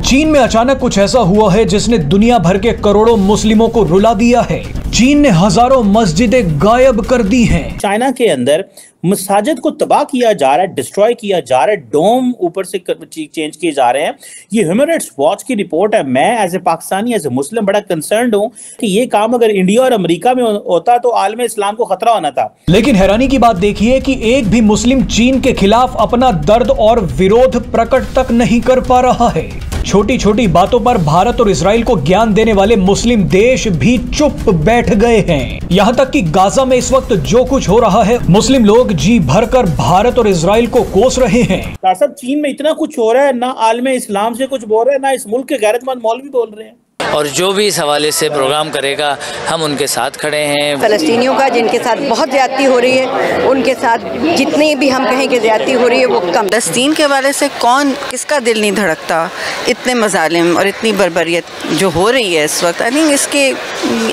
चीन में अचानक कुछ ऐसा हुआ है जिसने दुनिया भर के करोड़ों मुस्लिमों को रुला दिया है। चीन ने हज़ारों मस्जिदें गायब कर दी हैं। चाइना के अंदर मसाजिद को तबाह किया जा रहा है डिस्ट्रॉय किया जा रहा है डोम ऊपर से चेंज किए जा रहे हैं। ये ह्यूमन राइट्स वॉच की रिपोर्ट है। मैं as a Pakistani as a Muslim बड़ा कंसर्न हूँ कि ये काम अगर इंडिया और अमेरिका में होता तो आलम इस्लाम को खतरा होना था। लेकिन हैरानी की बात देखिए कि एक भी मुस्लिम चीन के खिलाफ अपना दर्द और विरोध प्रकट तक नहीं कर पा रहा है। छोटी छोटी बातों पर भारत और इसराइल को ज्ञान देने वाले मुस्लिम देश भी चुप बैठ गए हैं। यहाँ तक कि गाजा में इस वक्त जो कुछ हो रहा है, मुस्लिम लोग जी भर कर भारत और इसराइल को कोस रहे हैं। सब चीन में इतना कुछ हो रहा है, ना आलम इस्लाम से कुछ बोल रहे हैं, ना इस मुल्क के गैरतमंद मौलवी बोल रहे हैं। और जो भी इस हवाले से प्रोग्राम करेगा हम उनके साथ खड़े हैं। फ़लस्तियों का जिनके साथ बहुत ज़्यादती हो रही है उनके साथ जितनी भी हम कहें कि ज़्यादती हो रही है वो कम। फलस्तीन के हवाले से कौन किसका दिल नहीं धड़कता? इतने मजालिम और इतनी बरबरीत जो हो रही है इस वक्त आई थिंक इसके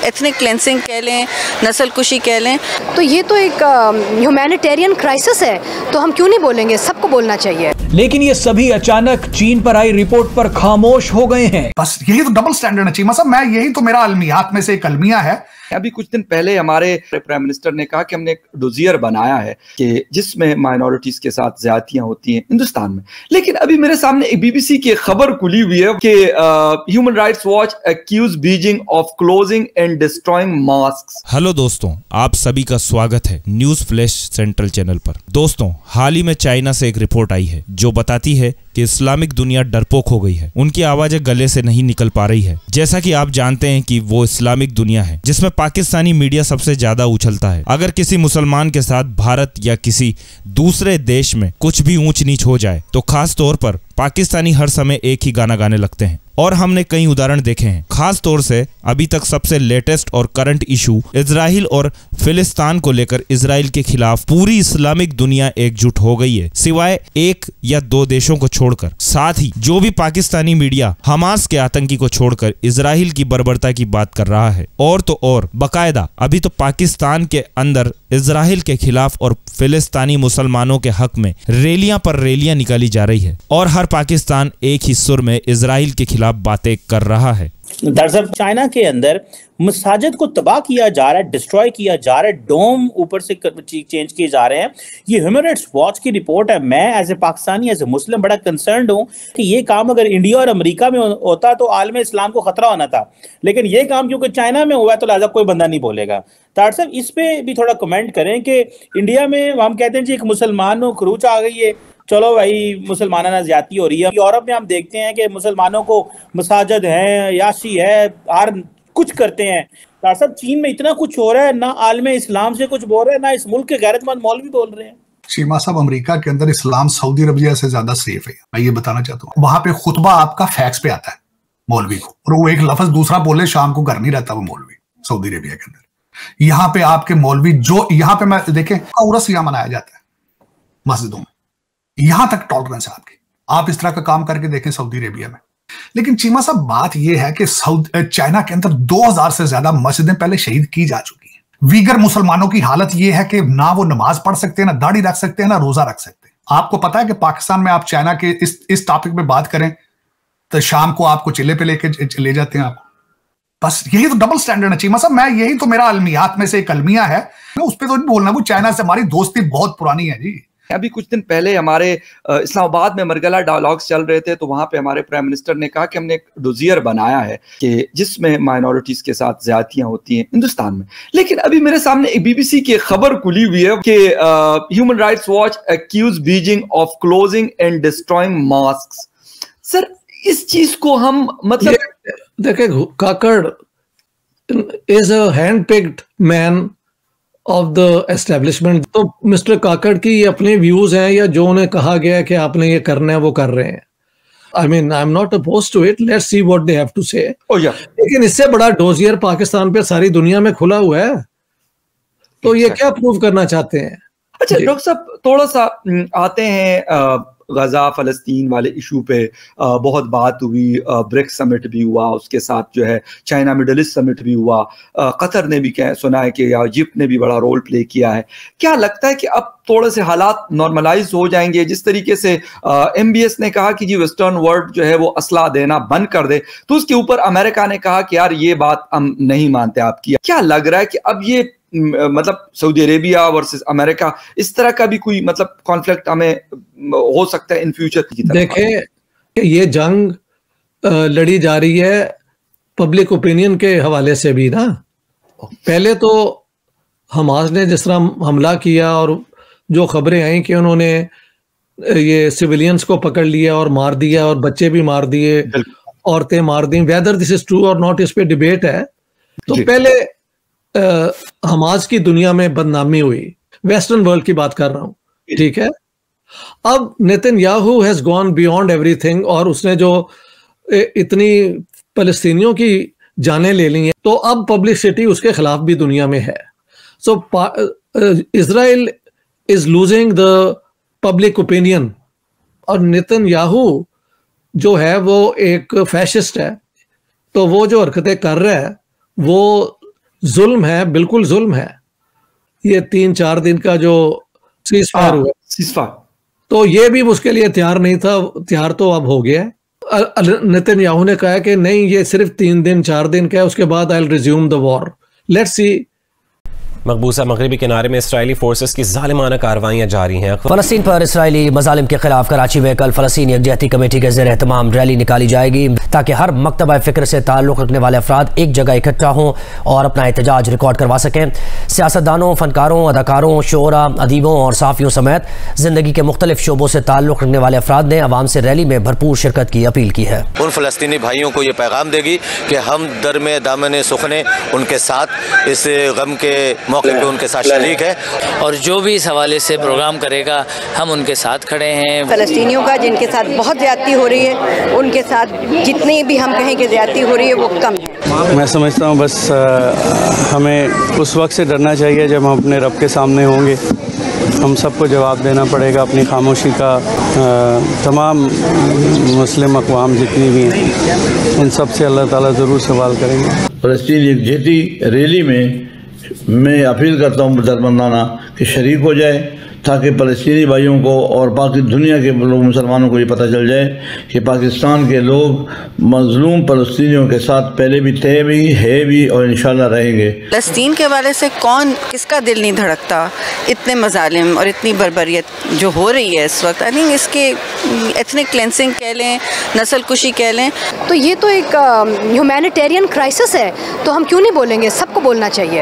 एथनिक क्लेंसिंग कह लें नस्ल कुशी कह लें। तो ये तो एक ह्यूमैनिटेरियन क्राइसिस है तो हम क्यों नहीं बोलेंगे? सबको बोलना चाहिए। लेकिन ये सभी अचानक चीन पर आई रिपोर्ट पर खामोश हो गए हैं। बस यही तो डबल स्टैंडर्ड है। चीमा मतलब मैं यही तो मेरा अलमियात में से एक अलमिया है। अभी कुछ दिन पहले हमारे प्राइम मिनिस्टर ने कहा कि हमने एक डोजियर बनाया है कि जिसमें माइनॉरिटीज के साथ ज्यादतियाँ होती हैं हिंदुस्तान में। लेकिन अभी मेरे सामने एक बीबीसी की खबर खुली हुई है कि human rights watch accuse Beijing of closing and destroying mosques hello दोस्तों, आप सभी का स्वागत है न्यूज़ फ्लैश सेंट्रल चैनल पर। दोस्तों, हाल ही में चाइना से एक रिपोर्ट आई है, जो बताती है कि इस्लामिक दुनिया डरपोक हो गई है। उनकी आवाज़ें गले से नहीं निकल पा रही है। जैसा कि आप जानते हैं कि वो इस्लामिक दुनिया है, जिसमें पाकिस्तानी मीडिया सबसे ज़्यादा उछलता है। अगर किसी मुसलमान के साथ भारत या किसी दूसरे देश में कुछ भी ऊंच नीच हो जाए तो खास तौर पर पाकिस्तानी हर समय एक ही गाना गाने लगते हैं। और हमने कई उदाहरण देखे हैं। खास तौर से, अभी तक सबसे लेटेस्ट और करंट इशू इसराइल और फिलिस्तान को लेकर इसराइल के खिलाफ पूरी इस्लामिक दुनिया एकजुट हो गई है, सिवाय एक या दो देशों को छोड़कर। साथ ही, जो भी पाकिस्तानी मीडिया हमास के आतंकी को छोड़कर इसराइल की बर्बरता की बात कर रहा है, और तो और। बकायदा, अभी तो पाकिस्तान के अंदर इसराइल के खिलाफ और फिलिस्तानी मुसलमानों के हक में रैलियाँ पर रैलियाँ निकाली जा रही है, और हर पाकिस्तान एक ही सुर में इसराइल के खिलाफ बातें कर रहा है। दरअसल चाइना के अंदर मसाजिद को तबाह किया जा रहा है डिस्ट्रॉय किया जा रहा है डोम ऊपर से चेंज किए जा रहे हैं। ये ह्यूमन राइट्स वॉच की रिपोर्ट है। मैं as a Pakistani as a Muslim बड़ा कंसर्न हूँ कि ये काम अगर इंडिया और अमेरिका में होता तो आलम इस्लाम को खतरा होना था। लेकिन ये काम क्योंकि चाइना में हुआ है तो लिहाजा कोई बंदा नहीं बोलेगा। तार साहब इस पर भी थोड़ा कमेंट करें कि इंडिया में हम कहते हैं जी एक मुसलमान खरूच आ गई है। चलो भाई, मुसलमाना ज़्यादा हो रही है। यूरोप में हम देखते हैं कि मुसलमानों को मसाजद है याशी है, हर कुछ करते हैं। डॉक्टर साहब, चीन में इतना कुछ हो रहा है, ना आलम इस्लाम से कुछ बोल रहे हैं, ना इस मुल्क के गैरतमंद मौलवी बोल रहे हैं। शीमा साहब, अमेरिका के अंदर इस्लाम सऊदी अरबिया से ज़्यादा सेफ़ है। मैं ये बताना चाहता हूँ, वहाँ पे खुतबा आपका फैक्स पे आता है, मौलवी को। और वो एक लफज दूसरा बोले, शाम को घर नहीं रहता वो मौलवी, सऊदी अरबिया के अंदर। यहाँ पे आपके मौलवी जो, यहाँ पे मैं, देखें उरस यहाँ मनाया जाता है, मस्जिदों में। यहाँ तक टॉलरेंस है आपकी। आप इस तरह का काम करके देखें सऊदी अरेबिया में। लेकिन चीमा साहब, बात यह है कि चाइना के अंदर 2000 से ज़्यादा मस्जिदें पहले शहीद की जा चुकी हैं। वीगर मुसलमानों की हालत यह है कि ना वो नमाज़ पढ़ सकते हैं, ना दाढ़ी रख सकते हैं, ना रोजा रख सकते हैं। आपको पता है कि पाकिस्तान में आप चाइना के इस इस टॉपिक में बात करें तो शाम को आपको चिल्ले पे लेके ले जाते हैं आप। बस यही तो डबल स्टैंडर्ड है। चीमा साहब, मैं यही तो मेरा अलमियात में से एक अलमिया है। उस पर तो नहीं बोलना चाइना से हमारी दोस्ती बहुत पुरानी है जी। अभी कुछ दिन पहले हमारे इस्लामाबाद में मरगला डायलॉग्स चल रहे थे तो वहाँ पे हमारे प्राइम मिनिस्टर ने कहा कि हमने एक डोजियर बनाया है कि जिसमें माइनॉरिटीज के साथ ज्यादतियाँ होती हैं हिंदुस्तान में। लेकिन अभी मेरे सामने एक बीबीसी की खबर खुली हुई है कि human rights watch accuse Beijing of closing and destroying mosques sir, इस चीज़ को हम मतलब देखे Kakar is a hand picked man of the establishment तो मिस्टर काकड़ की अपने व्यूज़ हैं या जो उन्हें कहा गया है कि आपने ये करना है वो कर रहे हैं। I mean I am not oppose to it let's see what they have to say लेकिन इससे बड़ा डोजियर पाकिस्तान पे सारी दुनिया में खुला हुआ है। तो ये क्या प्रूव करना चाहते हैं? अच्छा डॉक्टर साहब थोड़ा सा आते हैं गज़ा फ़लस्तीन वाले इशू पे बहुत बात हुई ब्रिक समिट भी हुआ, उसके साथ जो है चाइना मिडल ईस्ट समिट भी हुआ कतर ने भी सुना है कि या इजिप्ट ने भी बड़ा रोल प्ले किया है। क्या लगता है कि अब थोड़े से हालात नॉर्मलाइज हो जाएँगे? जिस तरीके से एम बी एस ने कहा कि जी वेस्टर्न वर्ल्ड जो है वो असला देना बंद कर दे तो उसके ऊपर अमेरिका ने कहा कि यार ये बात हम नहीं मानते आपकी। क्या लग रहा है कि अब ये मतलब सऊदी अरेबिया वर्सेस अमेरिका इस तरह का भी कोई मतलब कॉन्फ्लिक्ट हमें हो सकता है इन फ्यूचर की देखें ये जंग लड़ी जा रही है पब्लिक ओपिनियन के हवाले से भी ना। पहले तो हमास ने जिस तरह हमला किया और जो खबरें आई कि उन्होंने ये सिविलियंस को पकड़ लिया और मार दिया और बच्चे भी मार दिए औरतें मार दी। वेदर दिस इज़ ट्रू और नॉट इस पे डिबेट है। तो पहले हमाज की दुनिया में बदनामी हुई। वेस्टर्न वर्ल्ड की बात कर रहा हूँ। ठीक है? अब Netanyahu has gone beyond everything और उसने जो इतनी फलस्तीनियों की जाने ले ली हैं तो अब पब्लिसिटी उसके खिलाफ भी दुनिया में है। So Israel is losing the public opinion और नितिन याहू जो है वो एक फैशिस्ट है तो वो जो हरकतें कर रहा है वो जुल्म है बिल्कुल जुल्म है। ये तीन चार दिन का जो सीज फायर हुआ। सीज फायर तो ये भी उसके लिए तैयार नहीं था तैयार तो अब हो गया नितिन याहू ने कहा कि नहीं ये सिर्फ़ तीन दिन चार दिन का है उसके बाद I resume the war let's see मकबूसा मगरबी किनारे में इसराइली फोर्सेस की जालिमाना कार्रवाइयाँ जारी हैं। फलस्तीन पर इसराइली मजालिम के खिलाफ कराची में कल फलस्तीन यकजहती कमेटी के जेर एहतमाम रैली निकाली जाएगी ताकि हर मकतबा फ़िक्र से ताल्लुक़ रखने वाले अफराद एक जगह इकट्ठा हों और अपना एहतजाज रिकॉर्ड करवा सकें। सियासतदानों, फनकारों, अदाकारों, शोरा, अदीबों और साफ़ियों समेत ज़िंदगी के मुख्तलिफ़ शोबों से ताल्लुक़ रखने वाले अफराद ने आवाम से रैली में भरपूर शिरकत की, अपील की है। उन फ़लस्तनी भाइयों को ये पैगाम देगी कि हम दर में दामन सुखने, उनके साथ इस गम के मौके पर उनके साथ शरीक है। और जो भी इस हवाले से प्रोग्राम करेगा हम उनके साथ खड़े हैं। फ़लस्तियों का जिनके साथ बहुत ज़्यादती हो रही है उनके साथ जितनी भी हम कहें कि ज़्यादती हो रही है वो कम है। मैं समझता हूँ बस हमें उस वक्त से डरना चाहिए जब हम अपने रब के सामने होंगे। हम सबको जवाब देना पड़ेगा अपनी खामोशी का। आ, तमाम मुस्लिम अकवाम जितनी भी हैं उन सबसे अल्लाह ताला ज़रूर सवाल करेंगे। फ़लस्तीन यकजहती रैली में मैं अपील करता हूँ दरमंदाना कि शरीक हो जाए ताकि फ़लस्तनी भाइयों को और बाकी दुनिया के लोग मुसलमानों को ये पता चल जाए कि पाकिस्तान के लोग मजलूम फ़लस्तियों के साथ पहले भी थे भी है भी और इन रहेंगे। फ़लस्तीन के हवाले से कौन किसका दिल नहीं धड़कता? इतने मजालिम और इतनी बरबरीत जो हो रही है इस वक्त आई थिंक इसके एथनिक क्लेंसिंग कह लें नस्ल कुशी कह लें। तो ये तो एक ह्यूमैनिटेरियन क्राइसिस है तो हम क्यों नहीं बोलेंगे? सबको बोलना चाहिए।